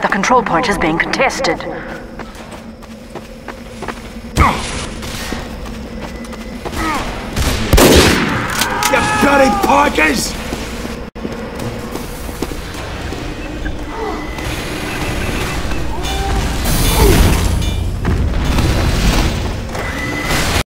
The control point is being contested. You bloody pikers!